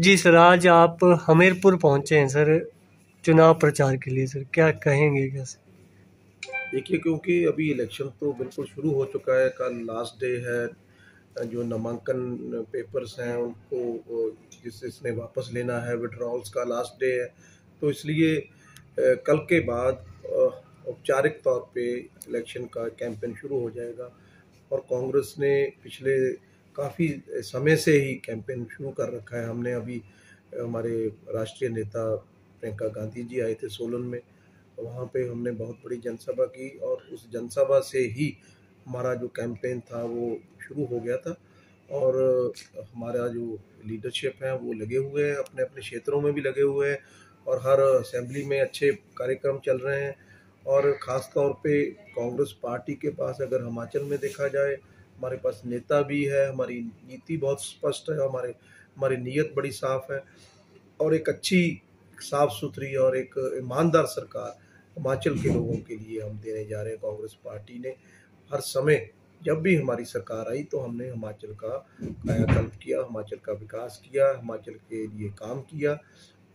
जी sir आज आप हमीरपुर पहुँचे हैं, सर, चुनाव प्रचार के लिए, सर, क्या कहेंगे कैसे? देखिए, क्योंकि अभी इलेक्शन तो बिल्कुल शुरू हो चुका है, कल लास्ट डे है, जो नामांकन पेपर्स हैं, उनको जिस इसने वापस लेना है विड्रॉल्स का लास्ट डे है तो इसलिए कल के बाद औपचारिक तौर पे इलेक्शन का कैंपेन शुरू हो जाएगा, और कांग्रेस ने पिछले काफ़ी समय से ही कैंपेन शुरू कर रखा है। हमने अभी, हमारे राष्ट्रीय नेता प्रियंका गांधी जी आए थे सोलन में। वहाँ पे हमने बहुत बड़ी जनसभा की और उस जनसभा से ही हमारा जो कैंपेन था वो शुरू हो गया था। और हमारा जो लीडरशिप है वो लगे हुए हैं अपने अपने क्षेत्रों में भी लगे हुए हैं और हर असेंबली में अच्छे कार्यक्रम चल रहे हैं। और ख़ास तौर पे कांग्रेस पार्टी के पास अगर हिमाचल में देखा जाए हमारे पास नेता भी है, हमारी नीति बहुत स्पष्ट है, हमारे, हमारी नीयत बड़ी साफ़ है और एक अच्छी साफ़ सुथरी और एक ईमानदार सरकार हिमाचल के लोगों के लिए हम देने जा रहे हैं। कांग्रेस पार्टी ने हर समय जब भी हमारी सरकार आई तो हमने हिमाचल का कायाकल्प किया, हिमाचल का विकास किया, हिमाचल के लिए काम किया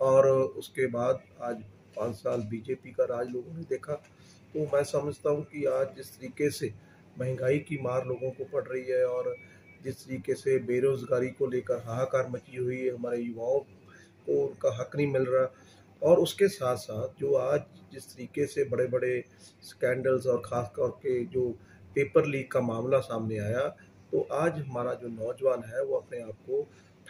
और उसके बाद आज पाँच साल बीजेपी का राज लोगों ने देखा। तो मैं समझता हूँ कि आज जिस तरीके से महँगाई की मार लोगों को पड़ रही है और जिस तरीके से बेरोज़गारी को लेकर हाहाकार मची हुई है, हमारे युवाओं को उनका हक नहीं मिल रहा। और उसके साथ साथ जो आज जिस तरीके से बड़े बड़े स्कैंडल्स और ख़ास तौर के जो पेपर लीक का मामला सामने आया तो आज हमारा जो नौजवान है, वो अपने आप को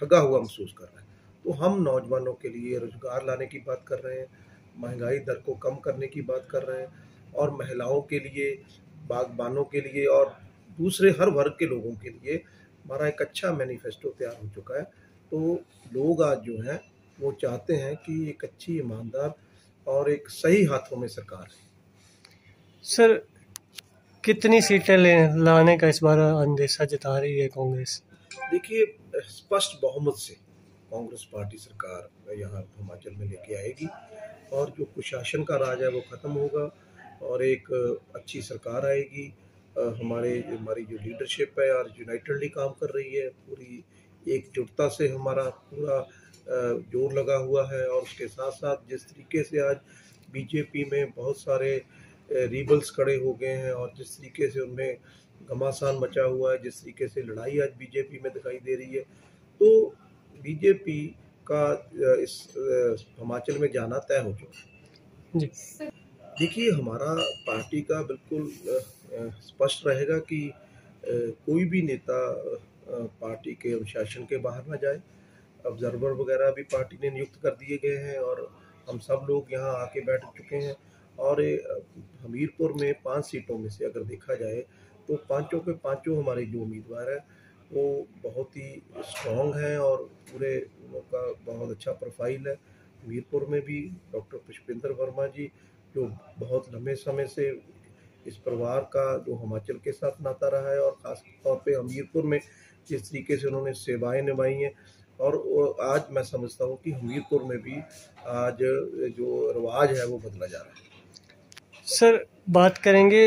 ठगा हुआ महसूस कर रहा है। तो हम नौजवानों के लिए रोज़गार लाने की बात कर रहे हैं, महँगाई दर को कम करने की बात कर रहे हैं और महिलाओं के लिए बागबानों के लिए और दूसरे हर वर्ग के लोगों के लिए हमारा एक अच्छा मैनिफेस्टो तैयार हो चुका है। तो लोग आज जो हैं वो चाहते हैं कि एक अच्छी ईमानदार और एक सही हाथों में सरकार है सर कितनी सीटें ले लाने का इस बार अंदेशा जता रही है कांग्रेस? देखिए स्पष्ट बहुमत से कांग्रेस पार्टी सरकार यहाँ हिमाचल में लेके आएगी और जो कुशासन का राज है वो ख़त्म होगा। और एक अच्छी सरकार आएगी। हमारे, हमारी जो लीडरशिप है और यूनाइटेडली काम कर रही है। पूरी एकजुटता से हमारा पूरा ज़ोर लगा हुआ है और उसके साथ साथ जिस तरीके से आज बीजेपी में बहुत सारे रिबल्स खड़े हो गए हैं और जिस तरीके से उनमें घमासान मचा हुआ है, जिस तरीके से लड़ाई आज बीजेपी में दिखाई दे रही है। तो बीजेपी का इस हिमाचल में जाना तय हो चुका जी। देखिए, हमारा पार्टी का बिल्कुल स्पष्ट रहेगा कि कोई भी नेता पार्टी के अनुशासन के बाहर ना जाए। ऑब्जर्वर वगैरह भी पार्टी ने नियुक्त कर दिए गए हैं और हम सब लोग यहाँ आके बैठ चुके हैं। और हमीरपुर में पाँच सीटों में से अगर देखा जाए तो पाँचों के पाँचों हमारे जो उम्मीदवार हैं, वो बहुत ही स्ट्रॉन्ग हैं और पूरे उनका बहुत अच्छा प्रोफ़ाइल है। हमीरपुर में भी डॉक्टर पुष्पेंद्र वर्मा जी जो बहुत लंबे समय से इस परिवार का जो हिमाचल के साथ नाता रहा है और ख़ास तौर पे हमीरपुर में जिस तरीके से उन्होंने सेवाएँ निभाई हैं। और आज मैं समझता हूँ कि हमीरपुर में भी आज जो रिवाज है वो बदला जा रहा है। सर, बात करेंगे,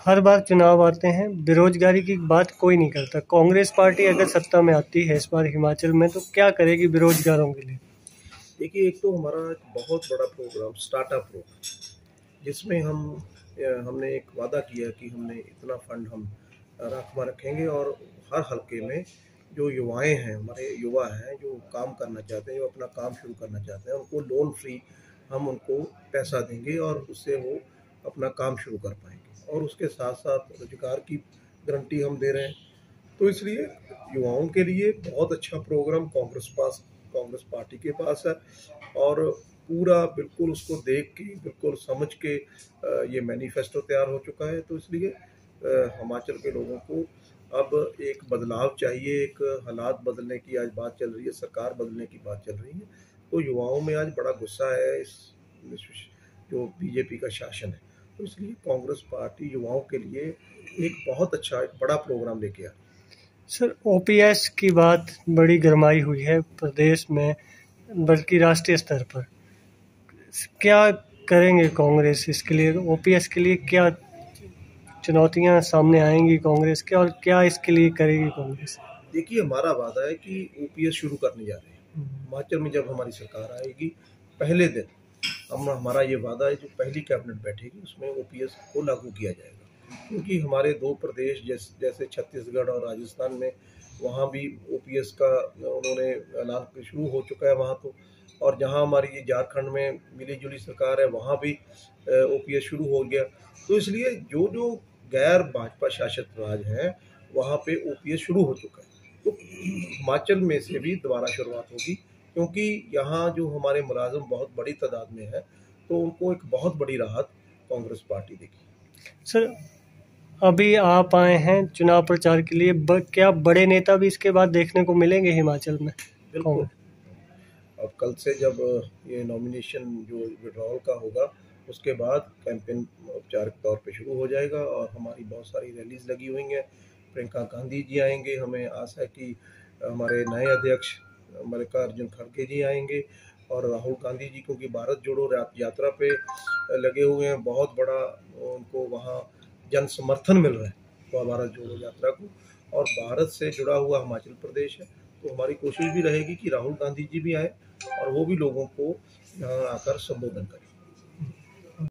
हर बार चुनाव आते हैं, बेरोजगारी की बात कोई नहीं करता। कांग्रेस पार्टी अगर सत्ता में आती है इस बार हिमाचल में तो क्या करेगी बेरोजगारों के लिए? देखिए, एक तो हमारा एक बहुत बड़ा प्रोग्राम स्टार्टअप प्रोग्राम जिसमें हम हमने एक वादा किया कि हमने इतना फंड हम राखवा रखेंगे और हर हल्के में जो युवाएँ हैं, हमारे युवा हैं, जो काम करना चाहते हैं, जो अपना काम शुरू करना चाहते हैं, उनको लोन फ्री हम उनको पैसा देंगे और उससे वो अपना काम शुरू कर पाएँगे और उसके साथ साथ रोज़गार की गारंटी हम दे रहे हैं। तो इसलिए युवाओं के लिए बहुत अच्छा प्रोग्राम कांग्रेस पास कांग्रेस पार्टी के पास है और पूरा बिल्कुल उसको देख के, बिल्कुल समझ के ये मैनिफेस्टो तैयार हो चुका है। तो इसलिए हिमाचल के लोगों को अब एक बदलाव चाहिए, एक हालात बदलने की आज बात चल रही है, सरकार बदलने की बात चल रही है। तो युवाओं में आज बड़ा गुस्सा है इस जो बीजेपी का शासन है। तो इसलिए कांग्रेस पार्टी युवाओं के लिए एक बहुत अच्छा एक बड़ा प्रोग्राम लेके आ सर ओपीएस की बात बड़ी गरमाई हुई है प्रदेश में, बल्कि राष्ट्रीय स्तर पर। क्या करेंगे कांग्रेस इसके लिए? ओपीएस के लिए क्या चुनौतियाँ सामने आएँगी कांग्रेस के, और क्या इसके लिए करेगी कांग्रेस? देखिए, हमारा वादा है कि ओपीएस शुरू करने जा रहे हैं। हिमाचल में जब हमारी सरकार आएगी, पहले दिन हम, हमारा ये वादा है, जो पहली कैबिनेट बैठेगी, उसमें ओपीएस को लागू किया जाएगा। क्योंकि हमारे दो प्रदेश, जैसे जैसे छत्तीसगढ़ और राजस्थान में, वहाँ भी ओपीएस का, उन्होंने ऐलान शुरू हो चुका है वहाँ तो। और जहाँ हमारी ये झारखंड में मिली जुली सरकार है, वहाँ भी ओपीएस शुरू हो गया। तो इसलिए जो जो गैर भाजपा शासित राज्य हैं, वहाँ पे ओपीएस शुरू हो चुका है। तो हिमाचल में से भी दोबारा शुरुआत होगी, क्योंकि यहाँ जो हमारे मुलाजम बहुत बड़ी तादाद में है तो उनको एक बहुत बड़ी राहत कांग्रेस पार्टी देगी। सर अभी आप आए हैं चुनाव प्रचार के लिए ब, क्या बड़े नेता भी इसके बाद देखने को मिलेंगे हिमाचल में? बिल्कुल। अब कल से जब ये नॉमिनेशन जो विड्रॉल का होगा उसके बाद कैंपेन औपचारिक तौर पे शुरू हो जाएगा और हमारी बहुत सारी रैलीज लगी हुई हैं। प्रियंका गांधी जी आएँगे हमें आशा है कि हमारे नए अध्यक्ष मल्लिकार्जुन खड़गे जी आएँगे और राहुल गांधी जी क्योंकि भारत जोड़ो यात्रा पे लगे हुए हैं। बहुत बड़ा उनको वहाँ जन समर्थन मिल रहा है भारत जोड़ो यात्रा को। और भारत से जुड़ा हुआ हिमाचल प्रदेश है तो हमारी कोशिश भी रहेगी कि राहुल गांधी जी भी आए और वो भी लोगों को यहाँ आकर संबोधन करें।